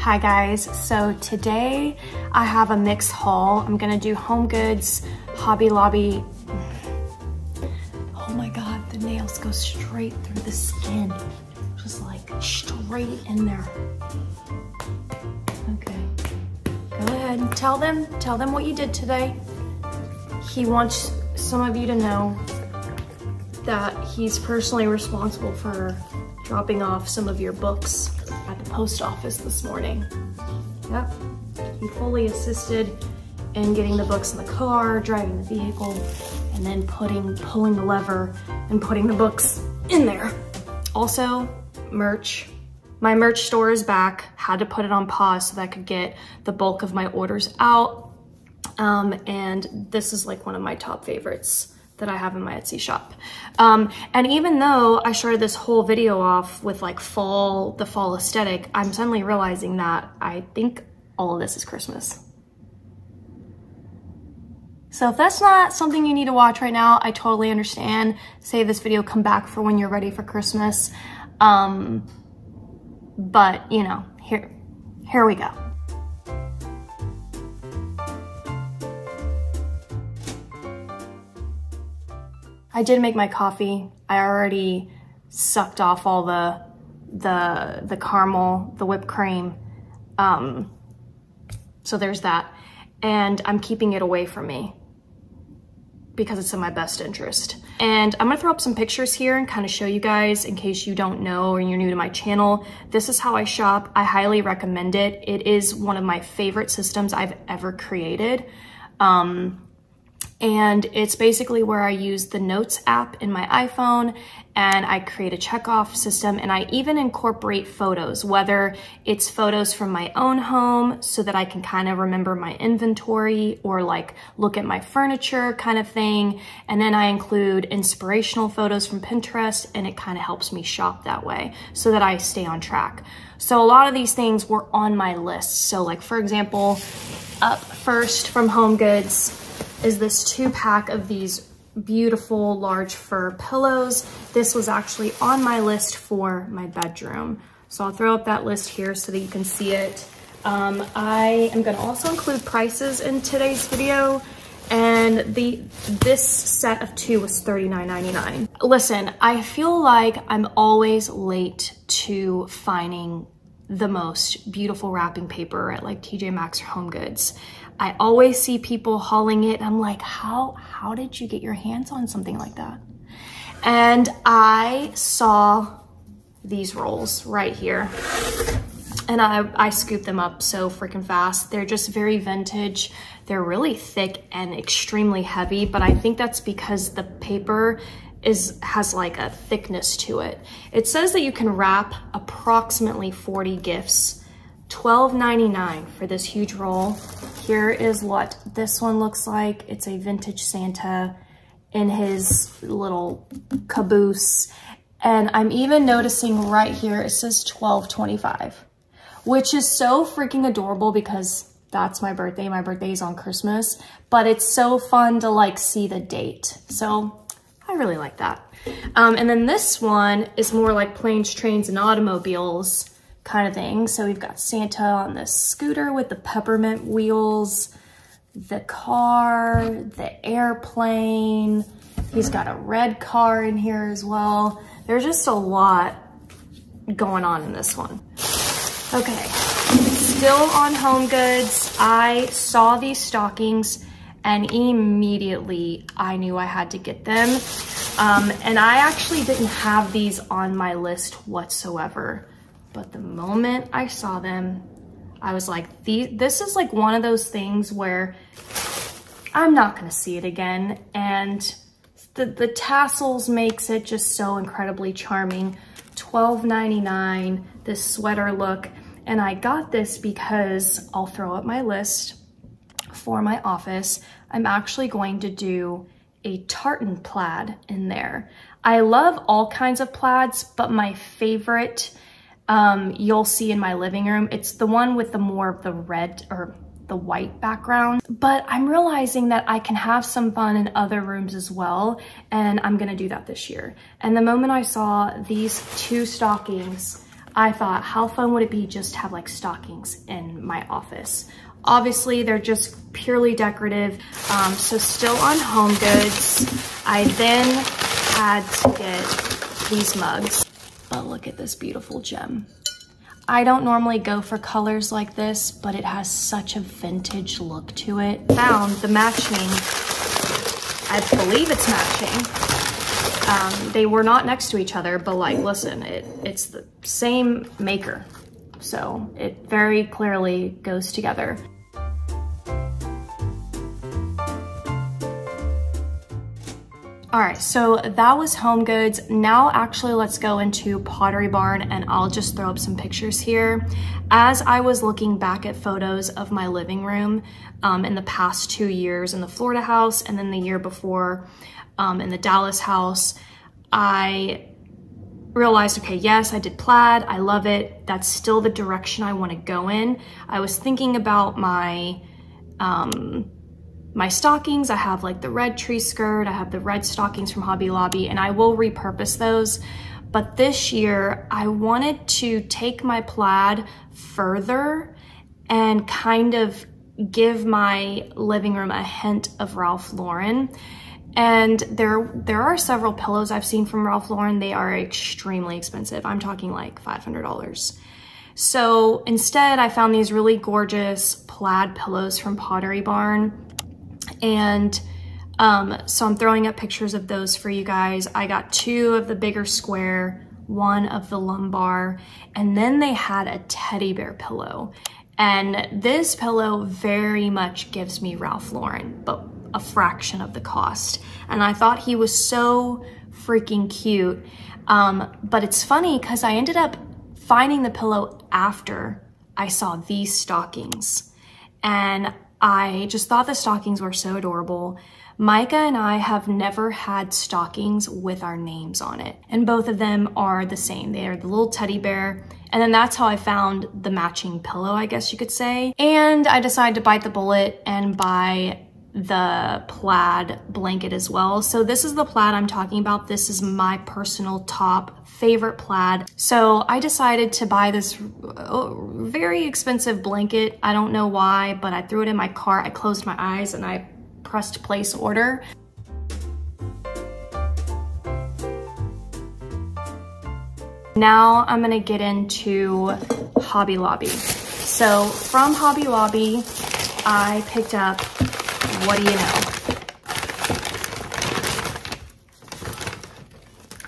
Hi guys, so today I have a mixed haul. I'm gonna do Home Goods, Hobby Lobby. Oh my God, the nails go straight through the skin. Just like straight in there. Okay, go ahead, tell them, tell them what you did today. He wants some of you to know that he's personally responsible for dropping off some of your books at the post office this morning. Yep, he fully assisted in getting the books in the car, driving the vehicle, and then putting, pulling the lever and putting the books in there. Also, merch. My merch store is back. Had to put it on pause so that I could get the bulk of my orders out. Um, and this is like one of my top favorites that I have in my Etsy shop. Um, and even though I started this whole video off with like fall, the fall aesthetic, I'm suddenly realizing that I think all of this is Christmas. So if that's not something you need to watch right now, I totally understand. Save this video, come back for when you're ready for Christmas. Um, but you know, here, here we go. I did make my coffee. I already sucked off all the the the caramel, the whipped cream. Um, so there's that. And I'm keeping it away from me because it's in my best interest. And I'm gonna throw up some pictures here and kind of show you guys in case you don't know or you're new to my channel. This is how I shop. I highly recommend it. It is one of my favorite systems I've ever created. Um, and it's basically where I use the Notes app in my iPhone and I create a checkoff system and I even incorporate photos, whether it's photos from my own home so that I can kind of remember my inventory or like look at my furniture kind of thing. And then I include inspirational photos from Pinterest and it kind of helps me shop that way so that I stay on track. So a lot of these things were on my list. So like for example, up first from Home Goods, is this two pack of these beautiful large fur pillows. This was actually on my list for my bedroom. So I'll throw up that list here so that you can see it. Um, I am gonna also include prices in today's video and the this set of two was $39.99. Listen, I feel like I'm always late to finding the most beautiful wrapping paper at like TJ Maxx or Home Goods. I always see people hauling it. I'm like, how, how did you get your hands on something like that? And I saw these rolls right here and I, I scooped them up so freaking fast. They're just very vintage. They're really thick and extremely heavy, but I think that's because the paper is has like a thickness to it. It says that you can wrap approximately 40 gifts $12.99 for this huge roll. Here is what this one looks like. It's a vintage Santa in his little caboose. And I'm even noticing right here, it says 12.25, which is so freaking adorable because that's my birthday. My birthday is on Christmas, but it's so fun to like see the date. So I really like that. Um, and then this one is more like planes, trains, and automobiles kind of thing. So we've got Santa on the scooter with the peppermint wheels, the car, the airplane. He's got a red car in here as well. There's just a lot going on in this one. Okay, still on Home Goods. I saw these stockings and immediately I knew I had to get them. Um, and I actually didn't have these on my list whatsoever. But the moment I saw them, I was like, this is like one of those things where I'm not gonna see it again. And the, the tassels makes it just so incredibly charming. $12.99, this sweater look. And I got this because I'll throw up my list for my office. I'm actually going to do a tartan plaid in there. I love all kinds of plaids, but my favorite um, you'll see in my living room. It's the one with the more of the red or the white background. But I'm realizing that I can have some fun in other rooms as well. And I'm gonna do that this year. And the moment I saw these two stockings, I thought how fun would it be just to have like stockings in my office. Obviously they're just purely decorative. Um, so still on home goods. I then had to get these mugs, but look at this beautiful gem. I don't normally go for colors like this, but it has such a vintage look to it. Found the matching, I believe it's matching. Um, they were not next to each other, but like, listen, it, it's the same maker. So it very clearly goes together. All right, so that was Home Goods. Now actually let's go into Pottery Barn and I'll just throw up some pictures here. As I was looking back at photos of my living room um, in the past two years in the Florida house and then the year before um, in the Dallas house, I realized, okay, yes, I did plaid. I love it. That's still the direction I want to go in. I was thinking about my um, my stockings. I have like the red tree skirt. I have the red stockings from Hobby Lobby and I will repurpose those. But this year I wanted to take my plaid further and kind of give my living room a hint of Ralph Lauren. And there, there are several pillows I've seen from Ralph Lauren. They are extremely expensive. I'm talking like $500. So instead I found these really gorgeous plaid pillows from Pottery Barn and um, so I'm throwing up pictures of those for you guys. I got two of the bigger square, one of the lumbar, and then they had a teddy bear pillow. And this pillow very much gives me Ralph Lauren, but a fraction of the cost. And I thought he was so freaking cute. Um, but it's funny because I ended up finding the pillow after I saw these stockings. And I just thought the stockings were so adorable. Micah and I have never had stockings with our names on it. And both of them are the same. They are the little teddy bear. And then that's how I found the matching pillow, I guess you could say. And I decided to bite the bullet and buy the plaid blanket as well. So this is the plaid I'm talking about. This is my personal top favorite plaid. So I decided to buy this uh, very expensive blanket. I don't know why, but I threw it in my cart. I closed my eyes and I pressed place order. Now I'm gonna get into Hobby Lobby. So from Hobby Lobby, I picked up what do you know?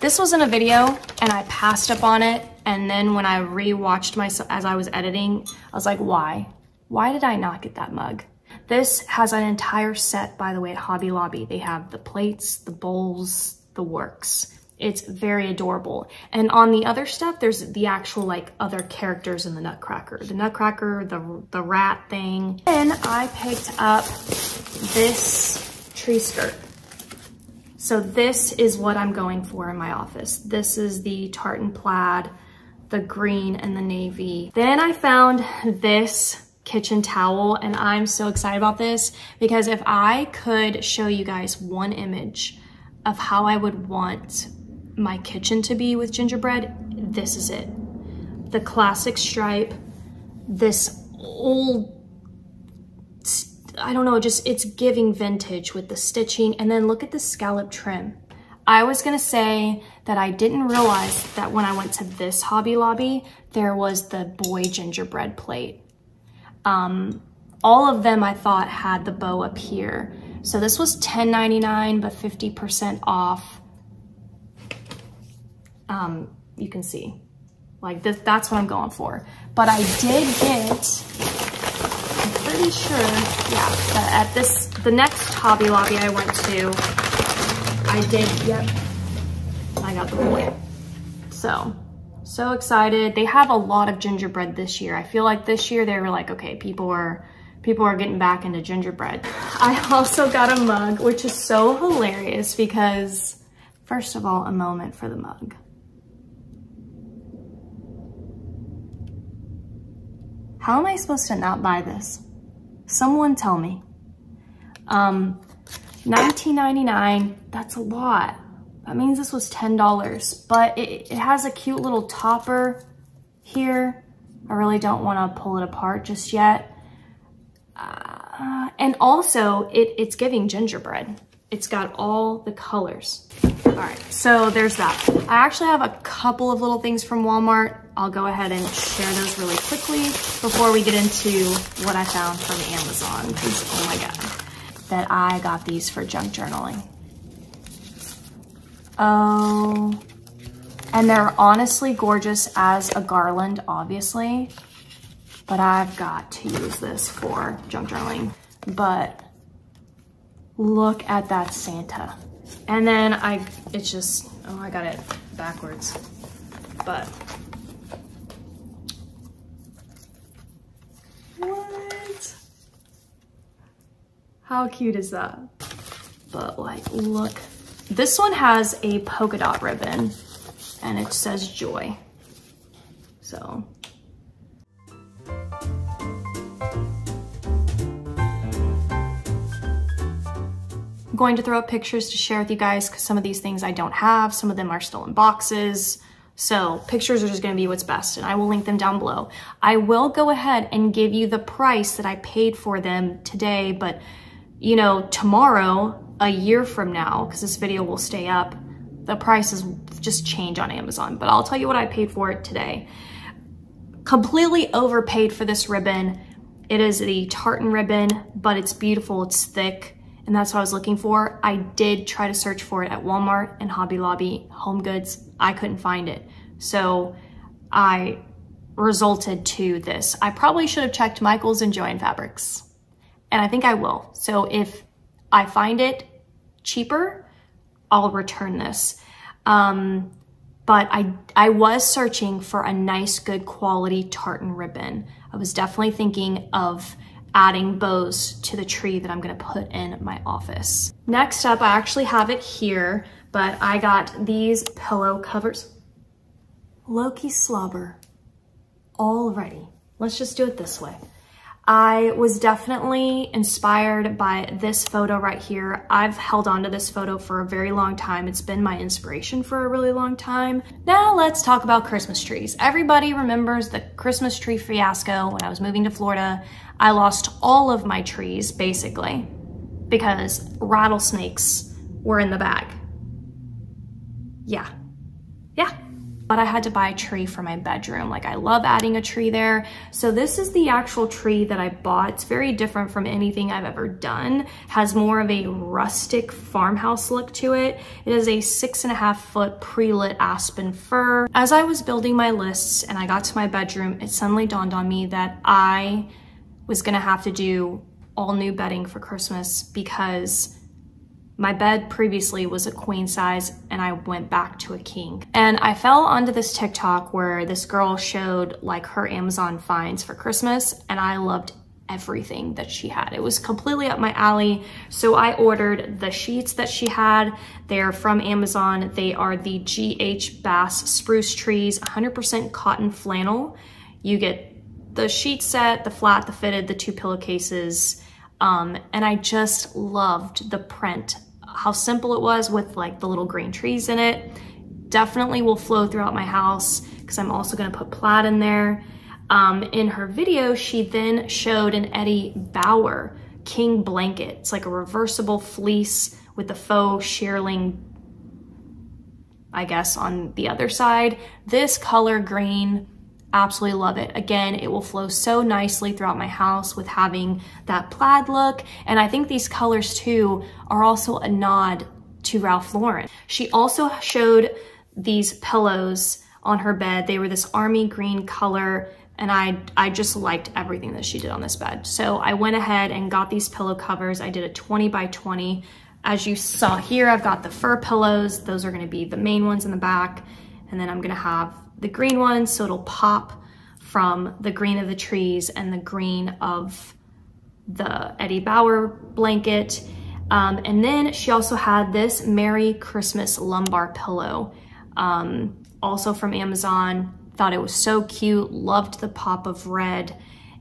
This was in a video and I passed up on it. And then when I rewatched myself as I was editing, I was like, why? Why did I not get that mug? This has an entire set, by the way, at Hobby Lobby. They have the plates, the bowls, the works. It's very adorable. And on the other stuff, there's the actual like other characters in the Nutcracker. The Nutcracker, the, the rat thing. Then I picked up this tree skirt. So this is what I'm going for in my office. This is the tartan plaid, the green and the navy. Then I found this kitchen towel and I'm so excited about this because if I could show you guys one image of how I would want my kitchen to be with gingerbread, this is it. The classic stripe, this old, I don't know, just it's giving vintage with the stitching. And then look at the scallop trim. I was gonna say that I didn't realize that when I went to this Hobby Lobby, there was the boy gingerbread plate. Um, all of them I thought had the bow up here. So this was $10.99, but 50% off um, you can see. Like this, that's what I'm going for. But I did get, I'm pretty sure, yeah, at this, the next Hobby Lobby I went to, I did, yep, I got the boy. So, so excited. They have a lot of gingerbread this year. I feel like this year they were like, okay, people are, people are getting back into gingerbread. I also got a mug, which is so hilarious because first of all, a moment for the mug. How am I supposed to not buy this? Someone tell me. Um, 19.99. that's a lot. That means this was $10, but it, it has a cute little topper here. I really don't want to pull it apart just yet. Uh, and also, it, it's giving gingerbread. It's got all the colors. All right, so there's that. I actually have a couple of little things from Walmart. I'll go ahead and share those really quickly before we get into what I found from Amazon, because oh my God, that I got these for junk journaling. Oh, and they're honestly gorgeous as a garland, obviously, but I've got to use this for junk journaling. But look at that Santa. And then I, it's just, oh, I got it backwards. But, what? How cute is that? But like, look. This one has a polka dot ribbon and it says joy. So going to throw up pictures to share with you guys because some of these things I don't have. Some of them are still in boxes. So pictures are just gonna be what's best and I will link them down below. I will go ahead and give you the price that I paid for them today, but you know, tomorrow, a year from now, because this video will stay up, the prices just change on Amazon, but I'll tell you what I paid for it today. Completely overpaid for this ribbon. It is the tartan ribbon, but it's beautiful, it's thick and that's what I was looking for. I did try to search for it at Walmart and Hobby Lobby, Home Goods. I couldn't find it. So I resulted to this. I probably should have checked Michaels and Joann Fabrics. And I think I will. So if I find it cheaper, I'll return this. Um, but I, I was searching for a nice, good quality tartan ribbon. I was definitely thinking of adding bows to the tree that I'm gonna put in my office. Next up, I actually have it here, but I got these pillow covers. Loki slobber already. Let's just do it this way. I was definitely inspired by this photo right here. I've held on to this photo for a very long time. It's been my inspiration for a really long time. Now let's talk about Christmas trees. Everybody remembers the Christmas tree fiasco when I was moving to Florida. I lost all of my trees basically because rattlesnakes were in the bag. Yeah, yeah but I had to buy a tree for my bedroom. Like I love adding a tree there. So this is the actual tree that I bought. It's very different from anything I've ever done. Has more of a rustic farmhouse look to it. It is a six and a half foot pre-lit aspen fir. As I was building my lists and I got to my bedroom, it suddenly dawned on me that I was gonna have to do all new bedding for Christmas because my bed previously was a queen size and I went back to a king. And I fell onto this TikTok where this girl showed like her Amazon finds for Christmas and I loved everything that she had. It was completely up my alley. So I ordered the sheets that she had. They're from Amazon. They are the GH Bass Spruce Trees 100% cotton flannel. You get the sheet set, the flat, the fitted, the two pillowcases, um, and I just loved the print, how simple it was with like the little green trees in it. Definitely will flow throughout my house because I'm also gonna put plaid in there. Um, in her video, she then showed an Eddie Bauer king blanket. It's like a reversible fleece with the faux shearling, I guess, on the other side. This color green absolutely love it. Again, it will flow so nicely throughout my house with having that plaid look. And I think these colors too are also a nod to Ralph Lauren. She also showed these pillows on her bed. They were this army green color and I, I just liked everything that she did on this bed. So I went ahead and got these pillow covers. I did a 20 by 20. As you saw here, I've got the fur pillows. Those are gonna be the main ones in the back. And then I'm gonna have the green ones so it'll pop from the green of the trees and the green of the Eddie Bauer blanket. Um, and then she also had this Merry Christmas lumbar pillow, um, also from Amazon. Thought it was so cute, loved the pop of red.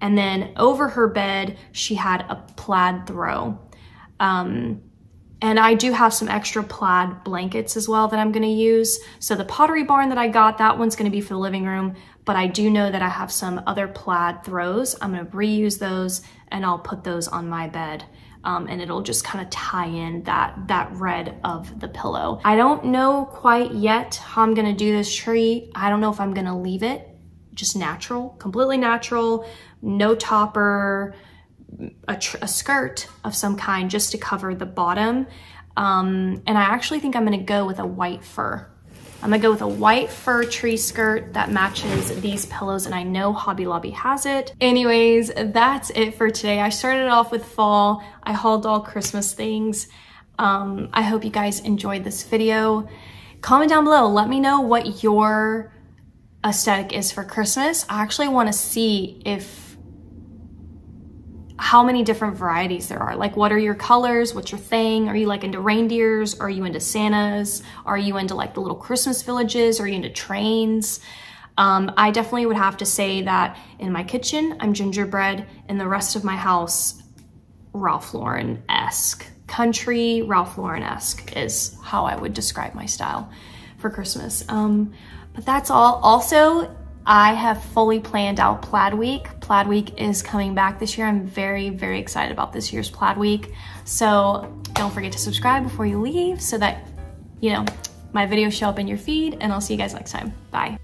And then over her bed, she had a plaid throw. Um, And I do have some extra plaid blankets as well that I'm gonna use. So the pottery barn that I got, that one's gonna be for the living room, but I do know that I have some other plaid throws. I'm gonna reuse those and I'll put those on my bed. Um, and it'll just kind of tie in that, that red of the pillow. I don't know quite yet how I'm gonna do this tree. I don't know if I'm gonna leave it just natural, completely natural, no topper, a, a, skirt of some kind just to cover the bottom. Um, and I actually think I'm gonna go with a white fur. I'm gonna go with a white fur tree skirt that matches these pillows and I know Hobby Lobby has it. Anyways, that's it for today. I started off with fall. I hauled all Christmas things. Um, I hope you guys enjoyed this video. Comment down below, let me know what your aesthetic is for Christmas. I actually wanna see if how many different varieties there are. Like what are your colors? What's your thing? Are you like into reindeers? Are you into Santas? Are you into like the little Christmas villages? Are you into trains? Um, I definitely would have to say that in my kitchen, I'm gingerbread. In the rest of my house, Ralph Lauren-esque. Country Ralph Lauren-esque is how I would describe my style for Christmas. Um, but that's all. Also, I have fully planned out Plaid Week. Plaid Week is coming back this year. I'm very, very excited about this year's Plaid Week. So don't forget to subscribe before you leave so that, you know, my videos show up in your feed and I'll see you guys next time. Bye.